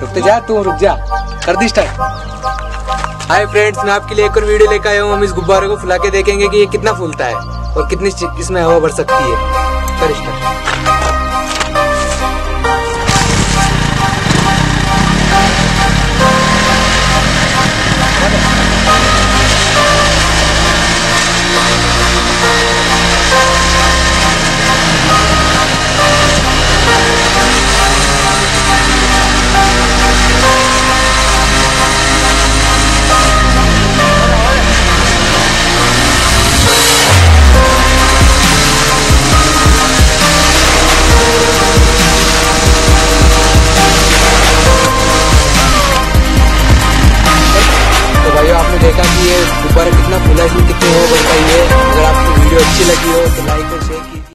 रुक तो जा, तू रुक जा। कर दी स्टार्ट हाय फ्रेंड्स मैं आपके लिए एक और वीडियो लेकर आया हूँ। हम इस गुब्बारे को फुला के देखेंगे कि ये कितना फूलता है और कितनी इसमें हवा भर सकती है। कर स्टार्ट पता कि ये कितना फुला कितने हो बताइए अगर आपको वीडियो अच्छी लगी हो तो लाइक और शेयर कीजिए।